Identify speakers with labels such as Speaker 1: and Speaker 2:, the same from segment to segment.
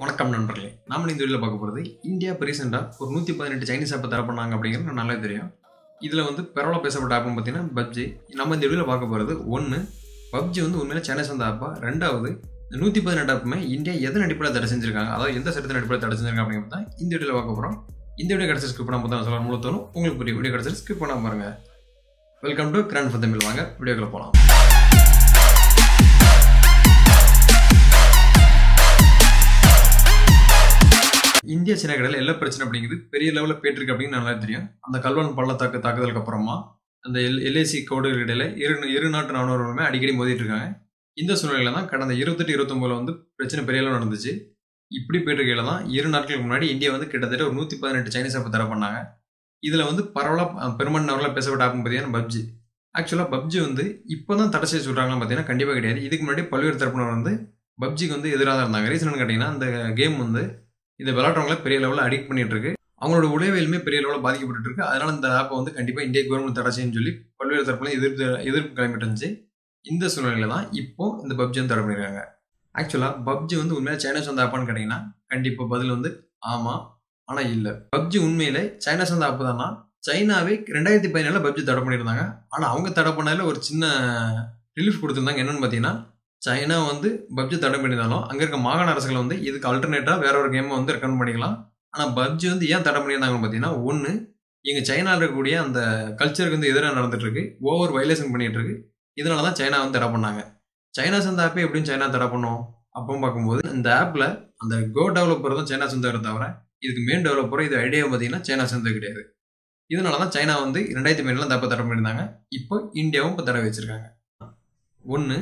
Speaker 1: வணக்கம் நண்பர்களே. நாம இந்த வீடியோவில் பார்க்க போகிறது இந்தியா இப்போ ரீசெண்டாக ஒரு நூற்றி பதினெட்டு சைனீஸ் ஆப்பை தர பண்ணாங்க அப்படிங்கிறது நல்லா தெரியும். இதில் வந்து பரவலாக பேசப்பட்ட ஆப்னு பார்த்தீங்கன்னா பப்ஜி நம்ம இந்த வீடியோவில் பார்க்க போகிறது ஒன்று பப்ஜி வந்து உண்மையில சைனீஸ் வந்த ஆப்பா ரெண்டாவது இந்த நூற்றி பதினெட்டு ஆப்புமே இந்தியா எதன் அடிப்படையில் தடை செஞ்சிருக்காங்க? அதாவது எந்த சட்டத்தின் அடிப்படையில் தடை செஞ்சிருக்காங்க அப்படிங்கிறது தான் இந்த வீடியோவில் பார்க்க போகிறோம் இந்த வீடியோ கிடச்சி ஸ்கிப் பண்ணாமல் தான் சொல்ல முழு உங்களுக்கு புரிய வீடியோ கிடச்சி ஸ்கிப் பண்ணாம பாருங்க. Welcome to grand fur Tamil வாங்க வீடியோக்குள்ள போகலாம் இந்தியா சீனா கடையில் எல்லா பிரச்சனை அப்படிங்கிறது பெரிய லெவலில் போயிட்டுருக்கு அப்படின்னு நல்லா தெரியும். அந்த கல்வன் பள்ளத்தாக்கு தாக்குதலுக்கு அப்புறமா அந்த எல் எல்ஐசி கோடுகள் இடையில இரு இரு நாட்டு ராணுவர்களுமே அடிக்கடி மோதிட்டு இருக்காங்க. இந்த சூழ்நிலையில தான் கடந்த இருபத்தெட்டு இருபத்தொம்பதுல வந்து பிரச்சனை பெரிய அளவு நடந்துச்சு. இப்படி போயிட்டு இருக்கையில தான் இரு நாட்களுக்கு முன்னாடி இந்தியா வந்து கிட்டத்தட்ட ஒரு நூற்றி பதினெட்டு சைனீஸ் ஆப் தர பண்ணாங்க. இதில் வந்து பரவலாக பெருமன் லெவலில் பேசப்பட்ட ஆப்பும் பார்த்தீங்கன்னா பப்ஜி. ஆக்சுவலாக பப்ஜி வந்து இப்போ தான் தடை செய்ய சொல்கிறாங்கன்னு பார்த்தீங்கன்னா கண்டிப்பாக கிடையாது. இதுக்கு முன்னாடி பல்வேறு தரப்பினர் வந்து பப்ஜிக்கு வந்து எதிராக இருந்தாங்க. ரீசன் கேட்டிங்கன்னா அந்த கேம் வந்து இதை விளாட்றவங்கள பெரிய லெவலில் அடிக்ட் பண்ணிட்டு இருக்கு. அவங்களோட உடையவியலுமே பெரிய லெவலில் பாதிக்கப்பட்டு இருக்கு. அதனால இந்த ஆப்பை வந்து கண்டிப்பாக இந்திய கவர்மெண்ட் தடை செய்யும்னு சொல்லி பல்வேறு தரப்புல எதிர்ப்பு எதிர்ப்பு கிளம்பிட்டு இருந்துச்சு. இந்த சூழ்நிலையில தான் இப்போ இந்த பப்ஜி வந்து தடை பண்ணியிருக்காங்க ஆக்சுவலாக பப்ஜி வந்து உண்மையாக சைனா சொந்த ஆப்பான்னு கேட்டிங்கன்னா கண்டிப்பாக பதில் வந்து ஆமாம் ஆனால் இல்லை. பப்ஜி உண்மையில சைனா சொந்த ஆப்பு தானா சைனாவே ரெண்டாயிரத்தி பதினேழுல பப்ஜி தடை பண்ணியிருந்தாங்க ஆனால் அவங்க தடை பண்ணதில் ஒரு சின்ன ரிலீஃப் கொடுத்துருந்தாங்க. என்னன்னு பார்த்தீங்கன்னா சைனா வந்து பப்ஜி தடை பண்ணியிருந்தாலும் அங்கே இருக்க மாகாண அரசுகள் வந்து இதுக்கு அல்டர்னேட்டாக வேற ஒரு கேமை வந்து ரெக்கமெண்ட் பண்ணிக்கலாம். ஆனால் பப்ஜி வந்து ஏன் தடை பண்ணியிருந்தாங்கன்னு பார்த்தீங்கன்னா ஒன்று இங்கே சைனாவில் இருக்கக்கூடிய அந்த கல்ச்சருக்கு வந்து எதிராக நடந்துட்டு இருக்கு ஓவர் வைலேஷன் பண்ணிட்டு இருக்கு இதனால தான் சைனா வந்து தடை பண்ணாங்க. சைனா சேர்ந்த ஆப்பே எப்படியும் சைனா தடை பண்ணும்? அப்போ பார்க்கும்போது இந்த ஆப்பில் அந்த கோ டெவலப்பர் தான் சைனா சேர்ந்தவரை தவிர இதுக்கு மெயின் டெவலப்பர் இது ஐடியா பார்த்தீங்கன்னா சைனா சேர்ந்தது கிடையாது. இதனால தான் சைனா வந்து ரெண்டாயிரத்தி பதினேழில் தப்பை தடை பண்ணியிருந்தாங்க. இப்போ இந்தியாவும் இப்போ தடை வச்சிருக்காங்க. ஒன்று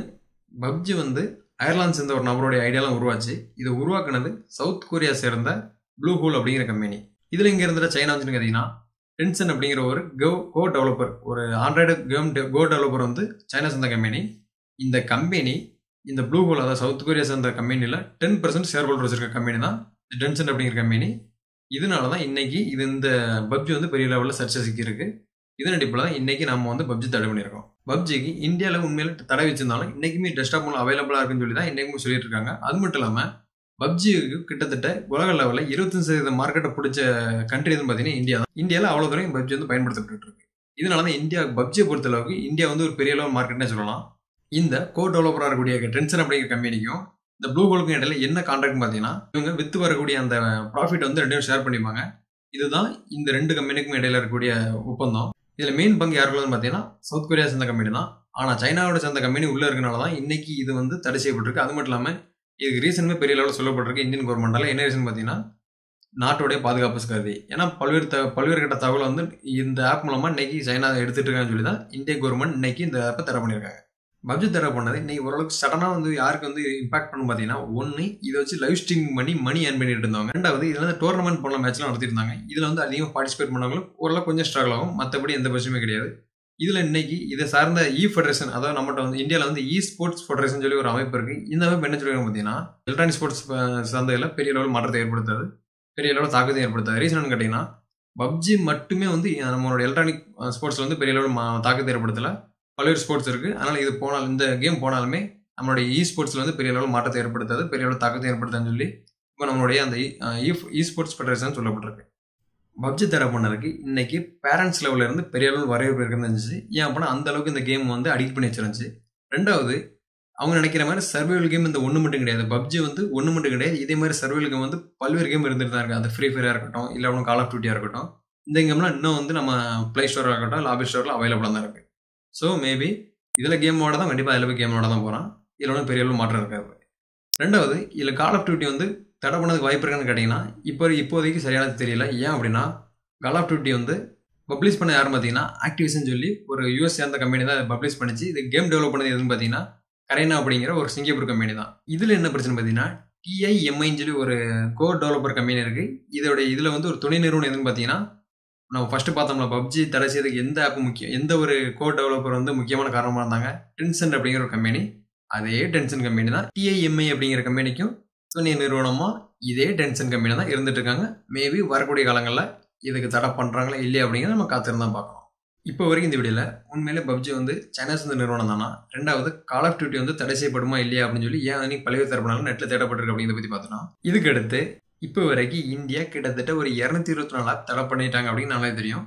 Speaker 1: பப்ஜி வந்து அயர்லாந்து சேர்ந்த ஒரு நபருடைய ஐடியாலாம் உருவாச்சு. இதை உருவாக்குனது சவுத் கொரியா சேர்ந்த ப்ளூ ஹோல் அப்படிங்கிற கம்பெனி இதில் இங்கே இருந்துட்டு சைனா வந்து கேட்டிங்கன்னா டென்சன் அப்படிங்கிற ஒரு கோ கோ டெவலப்பர் ஒரு ஆண்ட்ராய்டு கேம் கோ டெவலப்பர் வந்து சைனா சேர்ந்த கம்பெனி இந்த கம்பெனி இந்த ப்ளூ ஹோல் அதாவது சவுத் கொரியா சேர்ந்த கம்பெனியில் டென் பர்சன்ட் ஷேர் ஹோல்டர் வச்சிருக்க கம்பெனி தான் டென்சன் அப்படிங்கிற கம்பெனி இதனால தான் இன்னைக்கு இது இந்த பப்ஜி வந்து பெரிய லெவலில் சர்ச்சை சிக்கியிருக்கு இதன் அடிப்படையில் தான் இன்னைக்கு நம்ம வந்து பப்ஜி தடை பண்ணியிருக்கோம் பப்ஜிக்கு இந்தியாவில் உண்மையில தடை வச்சிருந்தாலும் இன்றைக்குமே டெஸ்க்டாப் மூலம் அவைலபிளாக இருக்குன்னு சொல்லி தான் இன்றைக்குமே சொல்லிட்டு இருக்காங்க அது மட்டும் இல்லாமல் பப்ஜிக்கு கிட்டத்தட்ட உலக லெவலில் இருபத்தஞ்சு சதவீத மார்க்கெட்டை பிடிச்ச கண்ட்ரி எதுன்னு பார்த்தீங்கன்னா இந்தியா தான். இந்தியாவில் அவ்வளோ தூரம் பப்ஜி வந்து பயன்படுத்தப்பட்டு இருக்கு. இதனால தான் இந்தியா பப்ஜியை பொறுத்த அளவுக்கு இந்தியா வந்து ஒரு பெரிய லெவல் மார்க்கெட்னே சொல்லலாம். இந்த கோ டெவலப்பராக இருக்கக்கூடிய டென்சன் அப்படிங்கிற கம்பெனிக்கும் இந்த ப்ளூ கோலுக்கும் இடையில என்ன கான்ட்ராக்ட் பார்த்தீங்கன்னா இவங்க வித்து வரக்கூடிய அந்த ப்ராஃபிட் வந்து ரெண்டையும் ஷேர் பண்ணிப்பாங்க. இதுதான் இந்த ரெண்டு கம்பெனிக்கும் இடையில இருக்கக்கூடிய ஒப்பந்தம். இதில் மெயின் பங்கு யாருக்குள்ளதுன்னு பார்த்தீங்கன்னா சவுத் கொரியா சேர்ந்த கம்பெனி தான். ஆனால் சைனாவோட சேர்ந்த கம்பெனி உள்ளே இருக்கனால தான் இன்றைக்கி இது வந்து தடை செய்யப்பட்டிருக்கு. அது மட்டும் இல்லாமல் இதுக்கு ரீசனுமே பெரிய லெவலில் சொல்லப்பட்டிருக்கு. இந்தியன் கவர்மெண்டால என்ன ரீசன் பார்த்தீங்கன்னா நாட்டோடைய பாதுகாப்பு கருதி ஏன்னா பல்வேறு த பல்வேறு கட்ட தகவலை வந்து இந்த ஆப் மூலமாக இன்றைக்கி சைனா எடுத்துகிட்டு இருக்காங்கன்னு சொல்லி தான் இந்திய கவர்மெண்ட் இன்றைக்கி இந்த ஆப்பை தடை பண்ணியிருக்காங்க. பப்ஜி தர பண்ணது இன்னைக்கு ஓரளவுக்கு சடனாக வந்து யாருக்கு வந்து இம்பாக்ட் பண்ணும் பார்த்தீங்கன்னா ஒன்று இதை வச்சு லைவ் ஸ்ட்ரீம் பண்ணி மணி ஏர்ன் பண்ணிட்டு இருந்தாங்க ரெண்டாவது இதில் வந்து டோர்னமெண்ட் போன மேட்ச்லாம் நடத்திருந்தாங்க இதில் வந்து அதிகமாக பார்ட்டிசிபேட் பண்ணவங்களும் ஓரளவுக்கு கொஞ்சம் ஸ்ட்ரகிள் ஆகும். மற்றபடி எந்த பிரச்சனையுமே கிடையாது. இதில் இன்னைக்கு இதை சார்ந்த இ ஃபெடரேஷன் அதாவது நம்மகிட்ட வந்து இந்தியாவில் வந்து இ ஸ்போர்ட்ஸ் ஃபெடரேஷன் சொல்லி ஒரு அமைப்பு இருக்குது இந்த அமைப்பு என்ன சொல்லுவாங்க பார்த்தீங்கன்னா எலக்ட்ரானிக் ஸ்போர்ட்ஸ் சந்தையில் பெரிய அளவில் மாற்றத்தை ஏற்படுத்தாது. பெரிய அளவில் தாக்கத்தை ஏற்படுத்தாது. ரீசன் கேட்டிங்கன்னா பப்ஜி மட்டுமே வந்து நம்மளோட எலக்ட்ரானிக் ஸ்போர்ட்ஸில் வந்து பெரிய லெவல் தாக்கத்தை ஏற்படுத்தலை. பல்வேறு ஸ்போர்ட்ஸ் இருக்குது அதனால் இது போனால் இந்த கேம் போனாலுமே நம்மளுடைய இ ஸ்போர்ட்ஸில் வந்து பெரிய அளவில் மாற்றத்தை ஏற்படுத்தாது பெரிய அளவு தாக்கத்தை ஏற்படுத்தான்னு சொல்லி இப்போ நம்மளுடைய அந்த இ ஸ்போர்ட்ஸ் ஃபெடரேஷன் சொல்லப்பட்டிருக்கு. பப்ஜி தடை பண்ணதுக்கு இன்னைக்கு பேரண்ட்ஸ் லெவலில் இருந்து பெரிய அளவில் வரவேற்பு இருந்துச்சு ஏன் அப்படின்னா அந்த அளவுக்கு இந்த கேம் வந்து அடிக்ட் பண்ணி வச்சிருந்துச்சு. ரெண்டாவது அவங்க நினைக்கிற மாதிரி சர்வைவல் கேம் இந்த ஒன்று மட்டும் கிடையாது. பப்ஜி வந்து ஒன்று மட்டும் கிடையாது. இதே மாதிரி சர்வைவல் கேம் வந்து பல்வேறு கேம் இருந்துட்டு தான் இருக்குது அது ஃப்ரீ ஃபயராக இருக்கட்டும் இல்லை ஒன்றும் கால் ஆஃப் டியூட்டியாக இருக்கட்டும். இந்த கேம்லாம் இன்னும் வந்து நம்ம ப்ளே ஸ்டோராக இருக்கட்டும் இல்லை ஸ்டோரில் அவைலபிளாக தான் இருக்குது ஸோ மேபி இதில் கேமோட தான் கண்டிப்பாக அதில் போய் கேமோட தான் போகிறான் இதில் ஒன்றும் பெரிய அளவு மாற்றம் இருக்காது. ரெண்டாவது இதில் கால் ஆஃப் டியூட்டி வந்து தடை பண்ணதுக்கு வாய்ப்பு இருக்குன்னு கேட்டிங்கன்னா இப்போ இப்போதைக்கு சரியானது தெரியல. ஏன் அப்படின்னா கால் ஆஃப் டியூட்டி வந்து பப்ளிஷ் பண்ண யாரும் பார்த்தீங்கன்னா ஆக்டிவிஷன் சொல்லி ஒரு யூஎஸ் சேர்ந்த கம்பெனி தான் பப்ளிஷ் பண்ணிச்சு. இது கேம் டெவலப் பண்ணது எதுன்னு பார்த்தீங்கன்னா கரைனா அப்படிங்கிற ஒரு சிங்கப்பூர் கம்பெனி தான். இதில் என்ன பிரச்சனை பார்த்தீங்கன்னா டிஐஎம்ஐன்னு சொல்லி ஒரு கோ டெவலப்பர் கம்பெனி இருக்குது இதோடைய இதில் வந்து ஒரு துணை நிறுவனம் எதுன்னு பார்த்தீங்கன்னா நம்ம ஃபஸ்ட்டு பார்த்தோம்னா பப்ஜி தடை செய்யறதுக்கு எந்த ஆப் முக்கியம்? எந்த ஒரு கோ டெவலப்பர் வந்து முக்கியமான காரணமாக இருந்தாங்க? டென்சன் அப்படிங்கிற ஒரு கம்பெனி அதே டென்சன் கம்பெனி தான் டிஐஎம்ஐ அப்படிங்கிற கம்பெனிக்கும் துணை நிறுவனமாக இதே டென்சன் கம்பெனி தான் இருந்துட்டு இருக்காங்க. மேபி வரக்கூடிய காலங்களில் இதுக்கு தடை பண்ணுறாங்களா இல்லையா அப்படிங்கிறத நம்ம காத்திருந்தான் பார்க்கணும் இப்போ வரைக்கும் இந்த வீடியோவில் உண்மையிலே பப்ஜி வந்து சைனா சேர்ந்த நிறுவனம் தானா? ரெண்டாவது கால் ஆஃப் டியூட்டி வந்து தடை செய்யப்படுமா இல்லையா அப்படின்னு சொல்லி ஏன் நீ பழைய தரப்பினாலும் நெட்டில் தேடப்பட்டிருக்கு அப்படிங்கிறத பற்றி பார்த்தோம்னா இதுக்கு அடுத்து இப்போ வரைக்கும் இந்தியா கிட்டத்தட்ட ஒரு இரநூத்தி இருபத்தி நாலா தடை பண்ணிட்டாங்க அப்படின்னு நல்லா தெரியும்.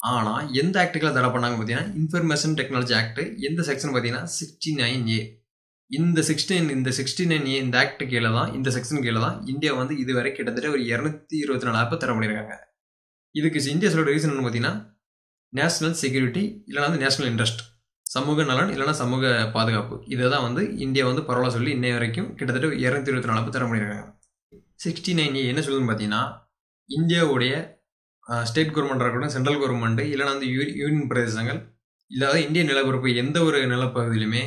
Speaker 1: ஆனால் எந்த ஆக்டுகளை தடை பண்ணாங்க பார்த்தீங்கன்னா இன்ஃபர்மேஷன் டெக்னாலஜி ஆக்ட் எந்த செக்ஷன் பார்த்தீங்கன்னா சிக்ஸ்டி நைன் ஏ இந்த சிக்ஸ்டீன் இந்த சிக்ஸ்டி நைன் ஏ இந்த ஆக்ட் கீழே தான் இந்த செக்ஷன் கீழே தான் இந்தியா வந்து இதுவரை கிட்டத்தட்ட ஒரு இரநூத்தி இருபத்தி நாலு ஆப்பை தடை பண்ணியிருக்காங்க இதுக்கு இந்தியா சொல்கிற ரீசன் என்ன பார்த்தீங்கன்னா நேஷனல் செக்யூரிட்டி இல்லைனா வந்து நேஷனல் இன்ட்ரெஸ்ட் சமூக நலன் இல்லைனா சமூக பாதுகாப்பு. இதை தான் வந்து இந்தியா வந்து பரவாயில்ல சொல்லி இன்னை வரைக்கும் கிட்டத்தட்ட இரநூத்தி இருபத்தி நாலு தடை பண்ணியிருக்காங்க சிக்ஸ்டி நைன் என்ன சொல்லுதுன்னு பார்த்தீங்கன்னா இந்தியாவுடைய ஸ்டேட் கவர்மெண்ட்டாக இருக்கட்டும் சென்ட்ரல் கவர்மெண்ட்டு இல்லைனா வந்து யூ யூனியன் பிரதேசங்கள் இல்லாத இந்திய நிலப்பரப்பு எந்த ஒரு நிலப்பகுதியிலுமே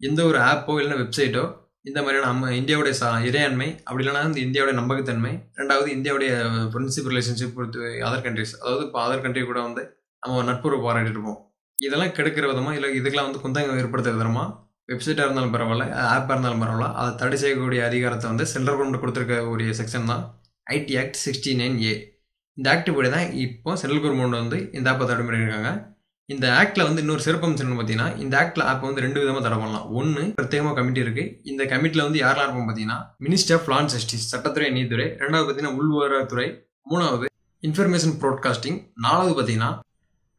Speaker 1: எந்த ஒரு ஆப்போ இல்லைன்னா வெப்சைட்டோ இந்த மாதிரியான நம்ம இந்தியாவுடைய சா இறையாண்மை அப்படி இல்லைனா வந்து இந்தியாவுடைய நம்பகத்தன்மை ரெண்டாவது இந்தியாவுடைய ஃப்ரெண்ட்ஷிப் ரிலேஷன்ஷிப் பொறுத்து அதர் கண்ட்ரிஸ் அதாவது இப்போ அதர் கண்ட்ரி கூட வந்து நம்ம நட்புறவு பாராட்டிட்டு இருப்போம். இதெல்லாம் கெடுக்கிற விதமாக இல்லை இதுக்கெல்லாம் வந்து குந்தகம் ஏற்படுத்துகிற விதமாக வெப்சைட்டாக இருந்தாலும் பரவாயில்ல ஆப்பாக இருந்தாலும் பரவாயில்ல. அதை தடை செய்யக்கூடிய அதிகாரத்தை வந்து சென்ட்ரல் கவர்மெண்ட் கொடுத்துருக்க ஒரு செக்ஷன் தான் IT act sixty nine A இந்த ஆக்ட் படி தான் இப்போ சென்ட்ரல் கவர்மெண்ட் வந்து இந்த ஆப்பை தடை பண்ணியிருக்காங்க. இந்த ஆக்டில் வந்து இன்னொரு சிறப்பம்சம் பார்த்தீங்கன்னா இந்த ஆக்டில் ஆப்பை வந்து ரெண்டு விதமாக தடை பண்ணலாம். ஒன்று பிரத்யேகமாக கமிட்டி இருக்குது இந்த கமிட்டியில் வந்து யாரெல்லாம் இருப்போம் பார்த்தீங்கன்னா மினிஸ்டர் ஆஃப் லான் ஜஸ்டிஸ் சட்டத்துறை நீதித்துறை ரெண்டாவது பார்த்தீங்கன்னா உள்வாரத்துறை மூணாவது இன்ஃபர்மேஷன் ப்ராட்காஸ்டிங் நாலாவது பார்த்தீங்கன்னா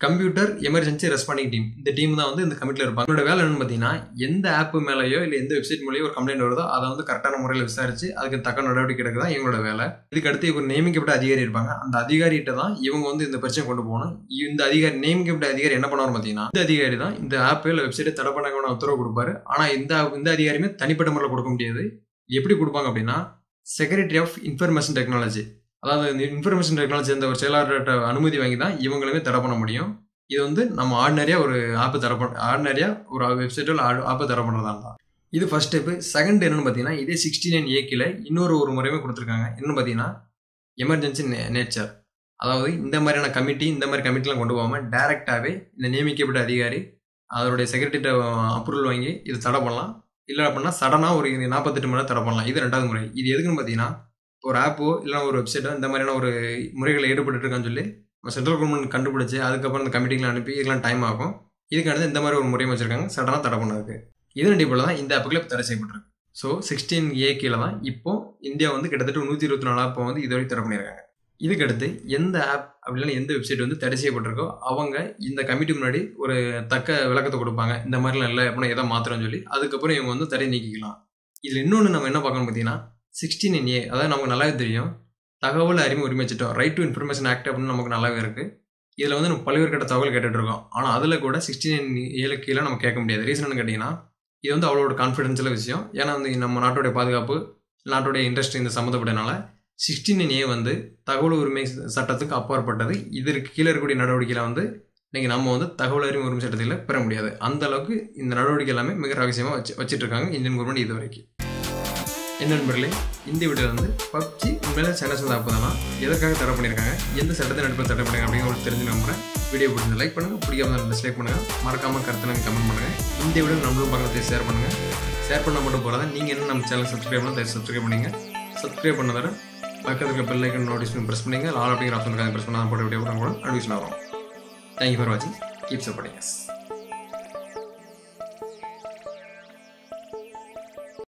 Speaker 1: கம்ப்யூட்டர் எமர்ஜென்சி ரெஸ்பாண்டிங் டீம். இந்த டீம் தான் வந்து இந்த கமிட்டியில் இருப்பாங்க. என்னோட வேலை என்னன்னு பார்த்தீங்கன்னா எந்த ஆப் மேலேயோ இல்லை எந்த வெப்சைட் மூலியோ ஒரு கம்ப்ளைண்ட் வருதோ அதை வந்து கரெக்டான முறையில் விசாரிச்சு அதுக்கு தக்க நடவடிக்கை எடுக்க தான் இவங்களோட வேலை. இதுக்கு அடுத்து இவர் நியமிக்கப்பட்ட அதிகாரி இருப்பாங்க. அந்த அதிகாரிகிட்ட தான் இவங்க வந்து இந்த பிரச்சனை கொண்டு போகணும். இந்த அதிகாரி நியமிக்கப்பட்ட அதிகாரி என்ன பண்ணுவார் பார்த்தீங்கன்னா இந்த அதிகாரி தான் இந்த ஆப் இல்லை வெப்சைட்டை தடை பண்ண உத்தரவு கொடுப்பாரு. ஆனால் இந்த இந்த அதிகாரியுமே தனிப்பட்ட முறையில் கொடுக்க முடியாது. எப்படி கொடுப்பாங்க அப்படின்னா செக்ரட்டரி ஆஃப் இன்ஃபர்மேஷன் டெக்னாலஜி அதாவது இந்த இன்ஃபர்மேஷன் டெக்னாலஜி அந்த ஒரு செயலாளர்கிட்ட அனுமதி வாங்கி தான் இவங்களுமே தடை பண்ண முடியும். இது வந்து நம்ம ஆர்டினரியாக ஒரு ஆப்பை தடை பண்ண ஆர்டினரியாக ஒரு வெப்சைட்டில் ஆப்பை தடை பண்ணுறதால தான் இது ஃபர்ஸ்ட் ஸ்டெப்பு செகண்ட் என்னென்னு பார்த்தீங்கன்னா இதே சிக்ஸ்டி நைன் ஏக்கில் இன்னொரு ஒரு முறையுமே கொடுத்துருக்காங்க. என்னென்னு பார்த்தீங்கன்னா எமர்ஜென்சி நேச்சர் அதாவது இந்த மாதிரியான கமிட்டி இந்த மாதிரி கமிட்டிலாம் கொண்டு போகாமல் டேரெக்டாகவே இந்த நியமிக்கப்பட்ட அதிகாரி அதனுடைய செக்ரட்டரிட்ட அப்ரூவல் வாங்கி இது தடை பண்ணலாம். இல்லை அப்படின்னா சடனாக ஒரு நாற்பத்தெட்டு மணி நேரம் தடை பண்ணலாம். இது ரெண்டாவது முறை. இது எதுக்குன்னு பார்த்தீங்கன்னா ஒரு ஆப்போ இல்லைனா ஒரு வெப்சைட்டோ இந்த மாதிரியான ஒரு முறைகளை ஈடுபட்டு இருக்கான்னு சொல்லி சென்ட்ரல் கவர்மெண்ட் கண்டுபிடிச்சி அதுக்கப்புறம் இந்த கமிட்டிகளை அனுப்பி இதெல்லாம் டைம் ஆகும். இதுக்கானது இந்த மாதிரி ஒரு முறையும் வச்சிருக்காங்க. சடனாக தடை பண்ணதுக்கு. இதன் அடிப்படையில் தான் இந்த ஆப்புகளை தடை செய்யப்பட்டிருக்கு. ஸோ சிக்ஸ்டீன் ஏ கீழே தான் இப்போ இந்தியா வந்து கிட்டத்தட்ட நூற்றி இருபத்தி நாலு ஆப்பை வந்து இதுவரை தடை பண்ணியிருக்காங்க. இதுக்கடுத்து எந்த ஆப் அப்படின்னா எந்த வெப்சைட் வந்து தடை செய்யப்பட்டிருக்கோ அவங்க இந்த கமிட்டி முன்னாடி ஒரு தக்க விளக்கத்தை கொடுப்பாங்க. இந்த மாதிரிலாம் இல்லை அப்படின்னா எதை மாத்திரம்னு சொல்லி அதுக்கப்புறம் இவங்க வந்து தடை நீக்கிக்கலாம். இதில் இன்னொன்று நம்ம என்ன பார்க்கணும் பார்த்தீங்கன்னா சிக்ஸ்டீன் என் ஏ அதாவது நமக்கு நல்லாவே தெரியும். தகவல் அறிமுக உரிமை சட்டம் ரைட் டு இன்ஃபர்மேஷன் ஆக்ட் அப்படின்னு நமக்கு நல்லாவே இருக்குது இதில் வந்து நம்ம பல்வேறு கட்ட தகவல் கேட்டுட்ருக்கோம் ஆனால் அதில் கூட சிக்ஸ்டீன் ஏழு கீழே நம்ம கேட்க முடியாது. ரீசன் கேட்டிங்கன்னா இது வந்து அவ்வளோ கான்ஃபிடென்ஸில் விஷயம். ஏன்னா வந்து நம்ம நாட்டுடைய பாதுகாப்பு நாட்டுடைய இண்டஸ்ட்ரி இந்த சம்மந்தப்பட்டனால சிக்ஸ்டீன் ஏ வந்து தகவல் உரிமை சட்டத்துக்கு அப்பாற்பட்டது. இதற்கு கீழே இருக்கக்கூடிய நடவடிக்கையில் வந்து இன்றைக்கி நம்ம வந்து தகவல் அறிவு உரிமை சட்டத்தில் பெற முடியாது. அந்த அளவுக்கு இந்த நடவடிக்கை எல்லாமே மிக ரகசியமாக வச்சு வச்சுட்டு இருக்காங்க இந்தியன் கவர்மெண்ட் இது வரைக்கும். என்ன நண்பர்களே இந்த வீடியோவில் வந்து பப்ஜி உண்மையில சேனல்ஸ் சேர்ந்த அப்போ தானா எதற்காக தடை பண்ணியிருக்காங்க எந்த சட்டத்தை நடுப்பில் தடை பண்ணுங்க அப்படின்னு ஒரு தெரிஞ்சு நம்புறேன். வீடியோ பிடிச்சி லைக் பண்ணுங்கள் பிடிக்காம டிஸ்லைக் பண்ணுங்கள் மறக்காமல் கருத்து நாங்கள் கமெண்ட் பண்ணுங்கள் இந்த வீடியோ நம்மளும் பக்கத்தை ஷேர் பண்ணுங்கள் ஷேர் பண்ண மட்டும் போகிறதா நீங்கள் என்ன நம்ம சேனல் சப்ஸ்கிரைப் பண்ணால் சப்ஸ்கிரைப் பண்ணிங்க சப்ஸ்கிரைப் பண்ண தர பக்கத்தில் இருக்க பெல் ஐக்கன் நோட்டிஃபிகேஷன் ப்ரெஸ் பண்ணிங்க ஆல் அப்படிங்கிற ஆப்ஷன் ப்ரெஸ் பண்ணால் போட்ட வீடியோ கூட நோட்டிஃபிகேஷன் ஆகும். தேங்க்யூ ஃபார் வாட்சிங் கீப் சப்போர்ட்டிங் எஸ்